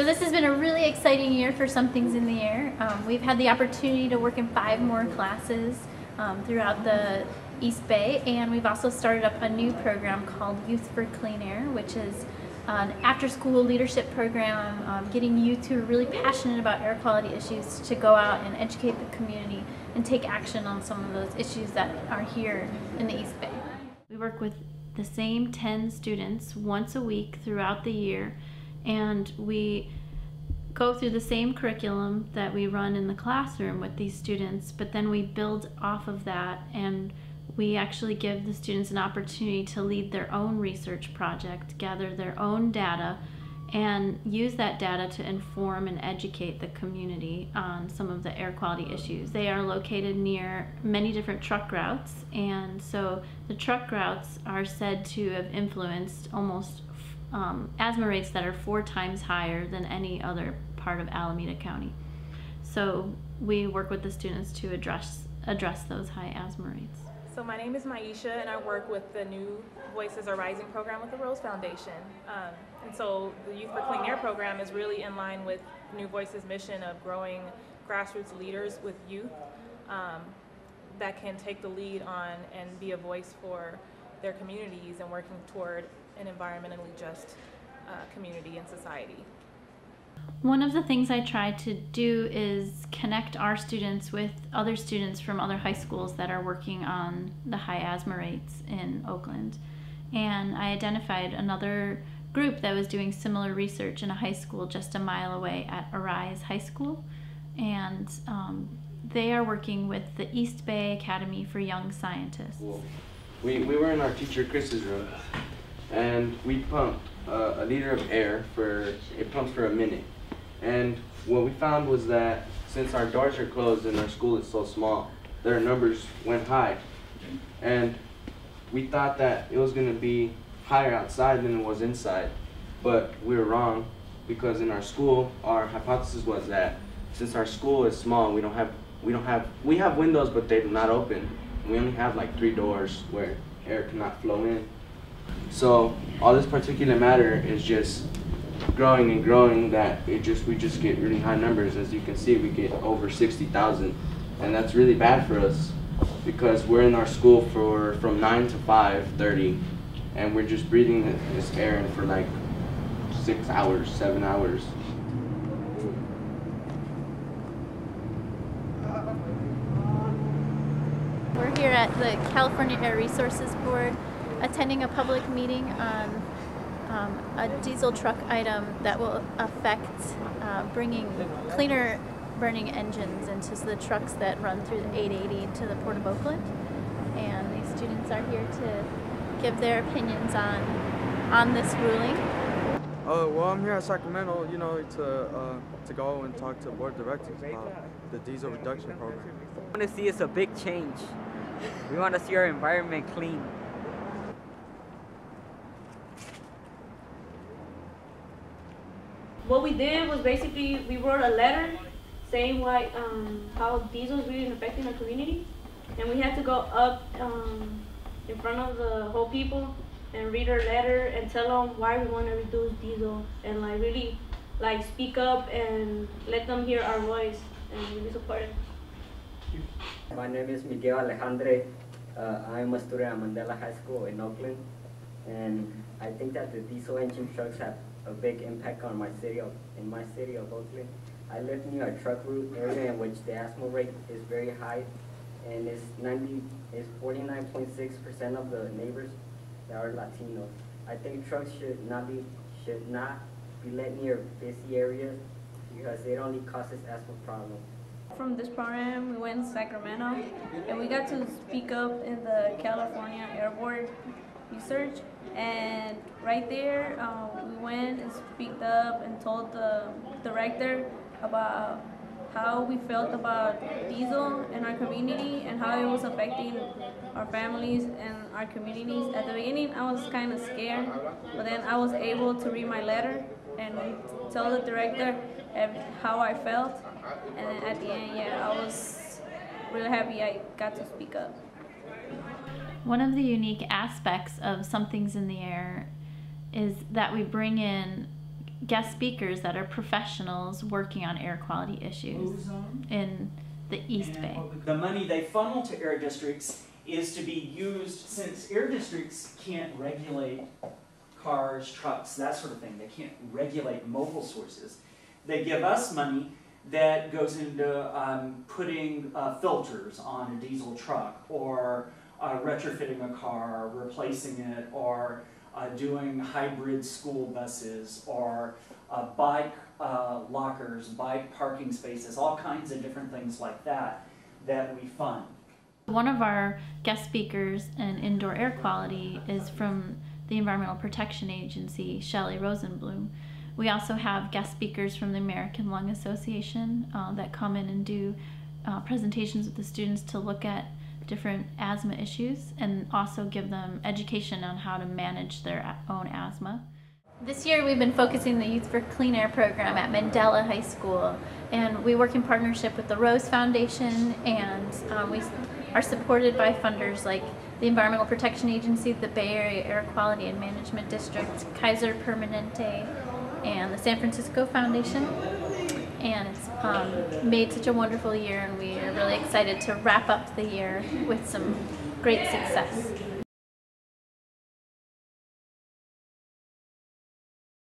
So this has been a really exciting year for Something's in the Air. Um, we've had the opportunity to work in five more classes um, throughout the East Bay, and we've also started up a new program called Youth for Clean Air, which is an after-school leadership program, um, getting youth who are really passionate about air quality issues to go out and educate the community and take action on some of those issues that are here in the East Bay. We work with the same 10 students once a week throughout the year and we go through the same curriculum that we run in the classroom with these students, but then we build off of that and we actually give the students an opportunity to lead their own research project, gather their own data, and use that data to inform and educate the community on some of the air quality issues. They are located near many different truck routes, and so the truck routes are said to have influenced almost um, asthma rates that are four times higher than any other part of Alameda County. So we work with the students to address address those high asthma rates. So my name is Maisha and I work with the New Voices Are Rising program with the Rose Foundation. Um, and so the Youth for Clean Air program is really in line with New Voices mission of growing grassroots leaders with youth um, that can take the lead on and be a voice for their communities and working toward an environmentally just uh, community and society. One of the things I try to do is connect our students with other students from other high schools that are working on the high asthma rates in Oakland. And I identified another group that was doing similar research in a high school just a mile away at Arise High School. And um, they are working with the East Bay Academy for Young Scientists. We, we were in our teacher Chris's room and we pumped uh, a liter of air for, it pumps for a minute. And what we found was that since our doors are closed and our school is so small, their numbers went high. And we thought that it was going to be higher outside than it was inside. But we were wrong because in our school, our hypothesis was that since our school is small, we don't have we don't have we have windows, but they're not open. We only have like three doors where air cannot flow in. So all this particulate matter is just growing and growing that it just we just get really high numbers. As you can see, we get over 60,000, and that's really bad for us because we're in our school for from 9 to 5:30, and we're just breathing this air in for like six hours, seven hours. We're here at the California Air Resources Board attending a public meeting on um, a diesel truck item that will affect uh, bringing cleaner burning engines into the trucks that run through the 880 to the Port of Oakland. And these students are here to give their opinions on on this ruling. Uh, well, I'm here at Sacramento, you know, to uh, to go and talk to board directors about the diesel reduction program. I want to see it's a big change. We want to see our environment clean. what we did was basically we wrote a letter saying why um, how diesel is really affecting our community, and we had to go up um, in front of the whole people and read our letter and tell them why we want to reduce diesel and like really like speak up and let them hear our voice and really support it. My name is Miguel Alejandre. Uh, I'm a student at Mandela High School in Oakland, and I think that the diesel engine trucks have a big impact on my city of, in my city of Oakland. I live near a truck route area in which the asthma rate is very high, and it's 90, it's 49.6% of the neighbors that are Latino. I think trucks should not be should not be let near busy areas because it only causes asthma problems. From this program, we went to Sacramento, and we got to speak up in the California Air Board research and right there um, we went and speaked up and told the director about how we felt about diesel in our community and how it was affecting our families and our communities. At the beginning I was kind of scared but then I was able to read my letter and tell the director how I felt and at the end yeah I was really happy I got to speak up. One of the unique aspects of Something's in the Air is that we bring in guest speakers that are professionals working on air quality issues in the East Bay. The money they funnel to air districts is to be used, since air districts can't regulate cars, trucks, that sort of thing, they can't regulate mobile sources. They give us money that goes into um, putting uh, filters on a diesel truck, or uh, retrofitting a car, replacing it, or uh, doing hybrid school buses, or uh, bike uh, lockers, bike parking spaces, all kinds of different things like that that we fund. One of our guest speakers in indoor air quality is from the Environmental Protection Agency, Shelley Rosenblum. We also have guest speakers from the American Lung Association uh, that come in and do uh, presentations with the students to look at different asthma issues and also give them education on how to manage their own asthma. This year we've been focusing the Youth for Clean Air program at Mandela High School and we work in partnership with the Rose Foundation and um, we are supported by funders like the Environmental Protection Agency, the Bay Area Air Quality and Management District, Kaiser Permanente, and the San Francisco Foundation. And it's um, made such a wonderful year and we are really excited to wrap up the year with some great success.